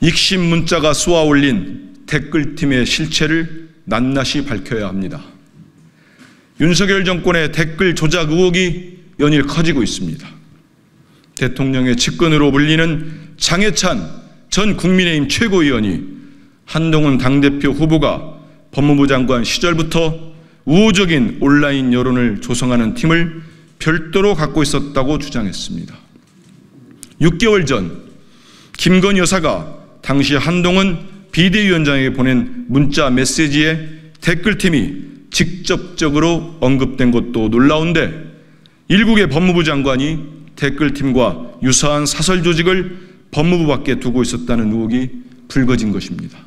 익심 문자가 쏘아 올린 댓글팀의 실체를 낱낱이 밝혀야 합니다. 윤석열 정권의 댓글 조작 의혹이 연일 커지고 있습니다. 대통령의 측근으로 불리는 장해찬 전 국민의힘 최고위원이 한동훈 당대표 후보가 법무부 장관 시절부터 우호적인 온라인 여론을 조성하는 팀을 별도로 갖고 있었다고 주장했습니다. 6개월 전 김건희 여사가 당시 한동훈 비대위원장에게 보낸 문자 메시지에 댓글팀이 직접적으로 언급된 것도 놀라운데 일국의 법무부 장관이 댓글팀과 유사한 사설 조직을 법무부 밖에 두고 있었다는 의혹이 불거진 것입니다.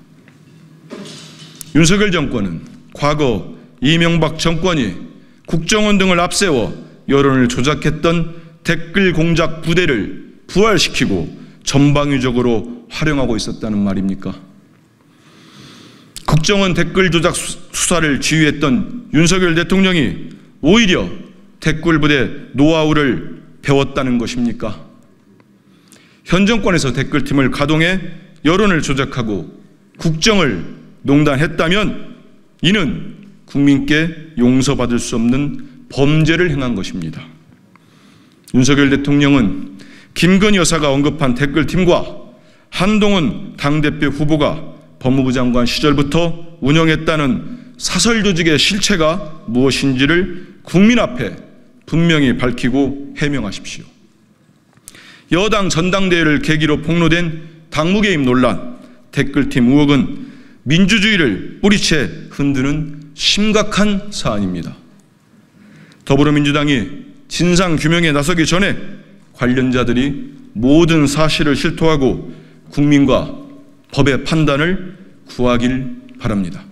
윤석열 정권은 과거 이명박 정권이 국정원 등을 앞세워 여론을 조작했던 댓글 공작 부대를 부활시키고 전방위적으로 활용하고 있었다는 말입니까? 국정원 댓글 조작 수사를 지휘했던 윤석열 대통령이 오히려 댓글 부대 노하우를 배웠다는 것입니까? 현 정권에서 댓글팀을 가동해 여론을 조작하고 국정을 농단했다면 이는 국민께 용서받을 수 없는 범죄를 행한 것입니다. 윤석열 대통령은 김건희 여사가 언급한 댓글팀과 한동훈 당대표 후보가 법무부 장관 시절부터 운영했다는 사설 조직의 실체가 무엇인지를 국민 앞에 분명히 밝히고 해명하십시오. 여당 전당대회를 계기로 폭로된 당무개입 논란, 댓글팀 의혹은 민주주의를 뿌리채 흔드는 심각한 사안입니다. 더불어민주당이 진상 규명에 나서기 전에 관련자들이 모든 사실을 실토하고 국민과 법의 판단을 구하길 바랍니다.